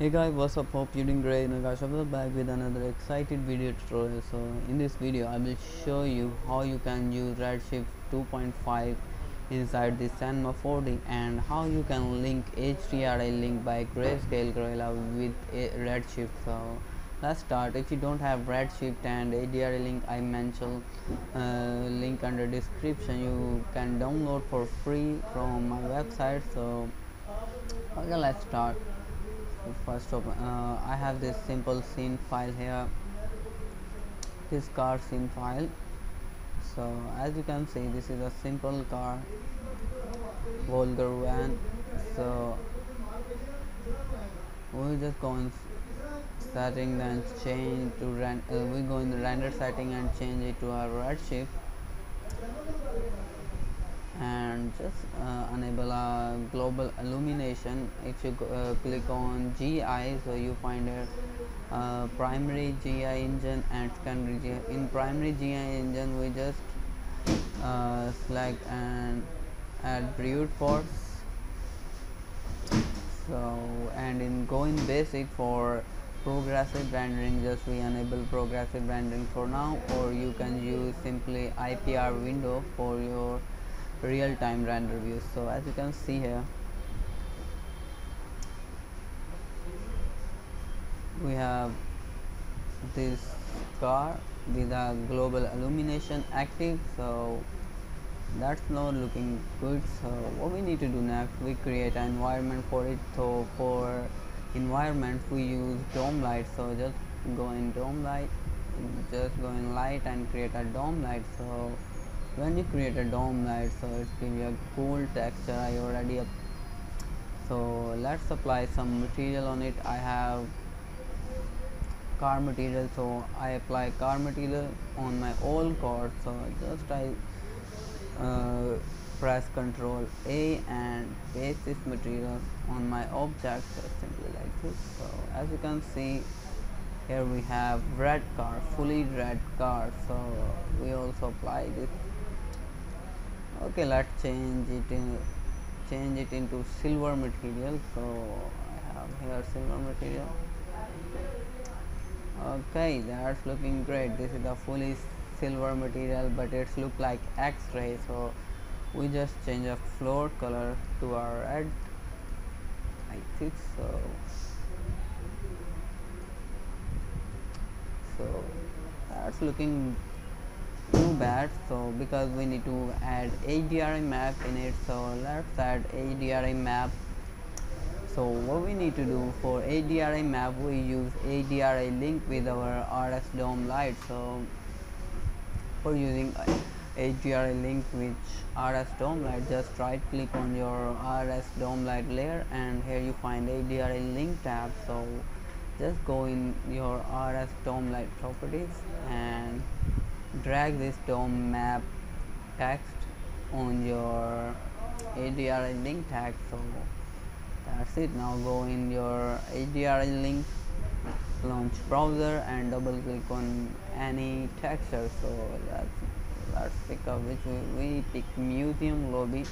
hey guys what's up? Hope you're doing great. Naqash I'm back with another excited video tutorial. So in this video I will show you how you can use Redshift 2.5 inside the Cinema 4D and how you can link HDRI link by Grayscale Gorilla with Redshift. So let's start. If you don't have Redshift and HDRI link I mentioned uh, link under description. You can download for free from my website. So okay let's start first open uh, I have this simple scene file here. This car scene file. So as you can see this is a simple car Volga van. So we just go in setting then change to run uh, we go in the render setting and change it to our redshift and just uh, enable a global illumination. If you uh, click on GI so you find a uh, primary GI engine and secondary GI in primary GI engine we just uh, select and add brute force. So and in going basic for progressive rendering just we enable progressive rendering for now or you can use simply IPR window for your real-time render views so as you can see here we have this car with a global illumination active so that's not looking good. So what we need to do next we create an environment for it. So for environment we use dome light. So just go in dome light just go in light and create a dome light. So when you create a dome light so it's give you a cool texture I already so let's apply some material on it. I have car material so I apply car material on my old car. So just I uh, press ctrl A and paste this material on my object so simply like this. So as you can see here we have red car fully red car. So we also apply this okay let's change it in change it into silver material. So I have here silver material. Okay that's looking great. This is the fully silver material but it's look like x-ray. So we just change the floor color to our red. I this so. So that's looking too bad so because we need to add HDRI map in it so let's add HDRI map. So what we need to do for HDRI map we use HDRI link with our RS dome light. So for using HDRI link with RS dome light just right click on your RS dome light layer and here you find HDRI link tab. So just go in your RS dome light properties and drag this dome map text on your HDRI link tag so that's it. Now go in your HDRI link launch browser and double click on any texture. So let's let's pick up which we, we pick museum lobby.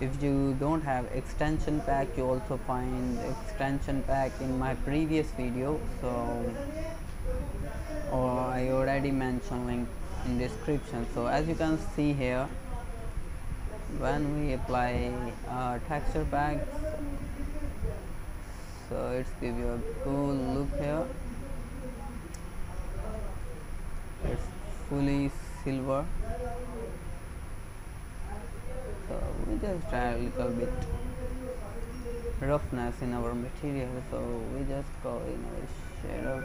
If you don't have extension pack you also find extension pack in my previous video. So or I already mentioned link in description. So as you can see here when we apply uh, texture packs so it's give you a cool look here. It's fully silver. So we just try a little bit roughness in our material. So we just go in our shadow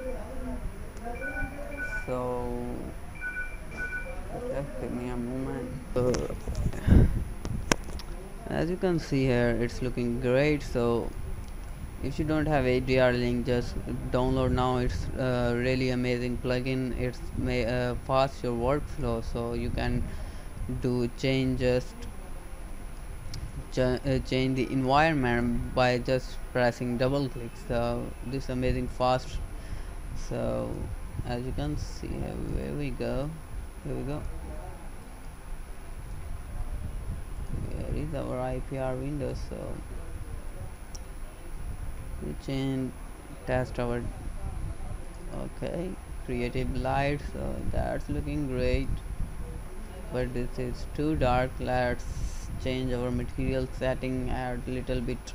so just so as you can see here it's looking great. So if you don't have HDR link just download now. It's uh, really amazing plugin. It's may uh, fast your workflow so you can do changes ch uh, change the environment by just pressing double click. So this amazing fast. So as you can see here we go here we go. Here is our IPR window so we change test our okay creative light so that's looking great. But this is too dark let's change our material setting add little bit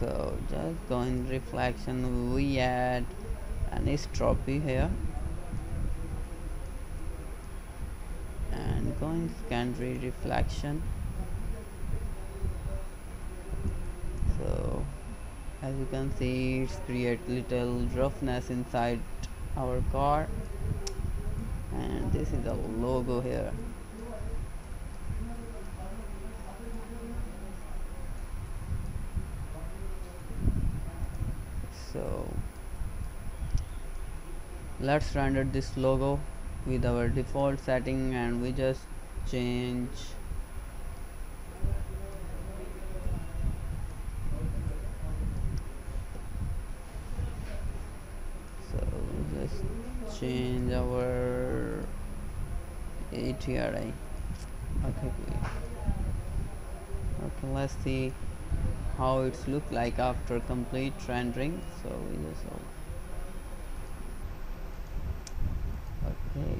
so just go in reflection we add anisotropy here. And go in secondary reflection. So as you can see it's create little roughness inside our car. And this is our logo here so let's render this logo with our default setting and we just change. So just change our HDRI okay. Okay let's see how it's look like after complete rendering. So we just okay.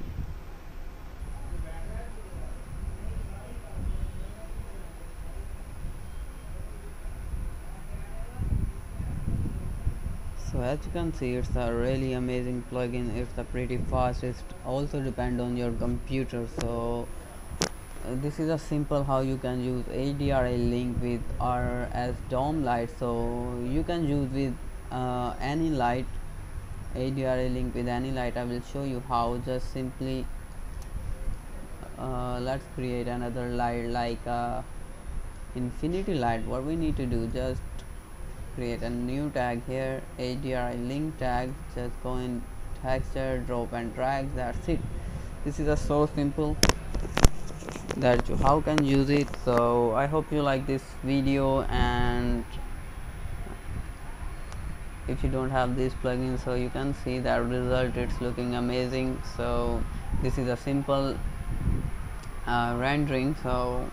So as you can see it's a really amazing plugin. It's a pretty fast it also depend on your computer. So this is a simple how you can use HDRI link with R as DOM light. So you can use with uh, any light HDRI link with any light. I will show you how. Just simply uh, let's create another light like uh, infinity light. What we need to do just create a new tag here HDRI link tag. Just go in texture drop and drag. That's it. This is a so simple that you how can use it? So I hope you like this video and if you don't have this plugin so you can see that result. It's looking amazing. So this is a simple uh, rendering. So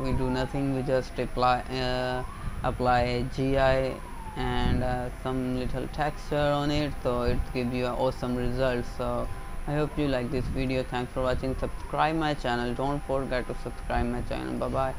we do nothing. We just apply uh, apply GI and uh, some little texture on it. So it gives you an awesome result. So I hope you like this video. Thanks for watching. Subscribe my channel. Don't forget to subscribe my channel. Bye bye